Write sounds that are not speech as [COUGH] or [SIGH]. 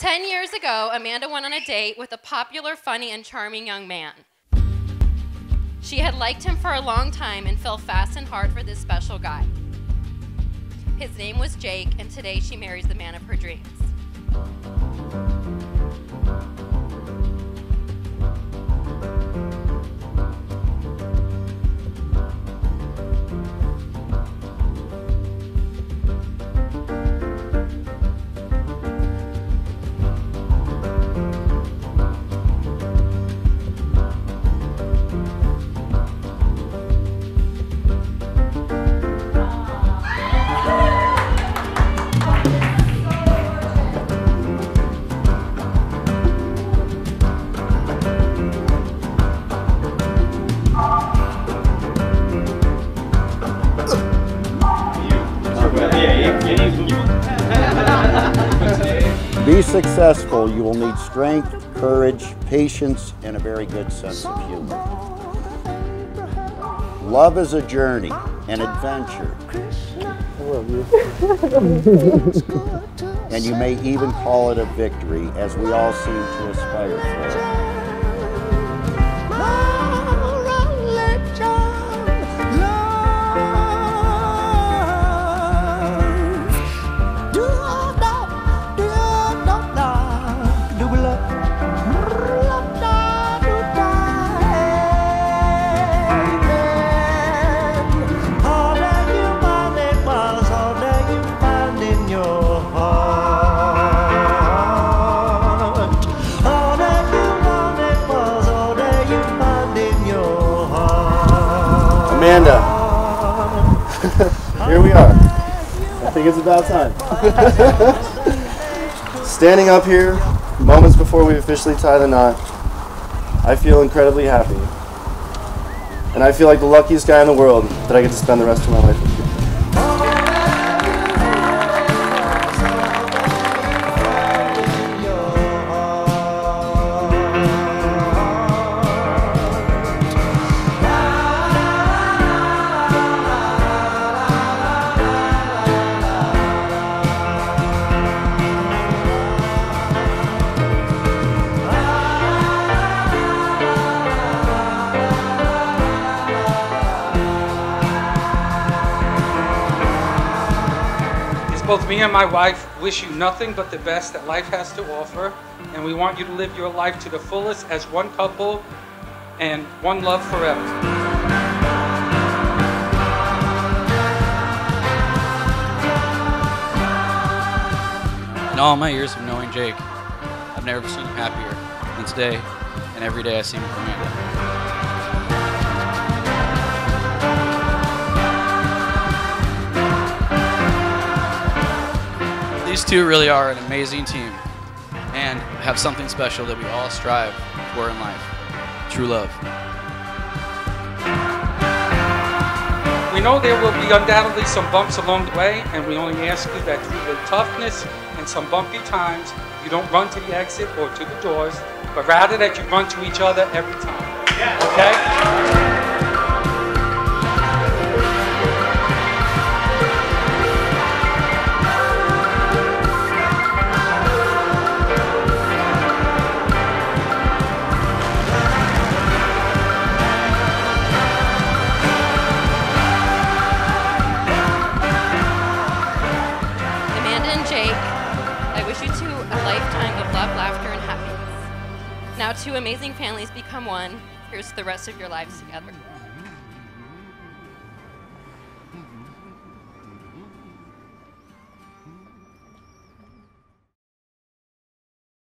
Ten years ago, Amanda went on a date with a popular, funny, and charming young man. She had liked him for a long time and fell fast and hard for this special guy. His name was Jake, and today she marries the man of her dreams. Be successful, you will need strength, courage, patience, and a very good sense of humor. Love is a journey, an adventure. and you may even call it a victory, as we all seem to aspire for. Amanda. [LAUGHS] Here we are. I think it's about time. [LAUGHS] Standing up here, moments before we officially tie the knot, I feel incredibly happy. And I feel like the luckiest guy in the world that I get to spend the rest of my life with. Both me and my wife wish you nothing but the best that life has to offer, and we want you to live your life to the fullest as one couple and one love forever. In all my years of knowing Jake, I've never seen him happier than today, and every day I see him with Amanda. These two really are an amazing team and have something special that we all strive for in life true love. We know there will be undoubtedly some bumps along the way, and we only ask you that through the toughness and some bumpy times, you don't run to the exit or to the doors, but rather that you run to each other every time. Okay? Now two amazing families become one. Here's the rest of your lives together.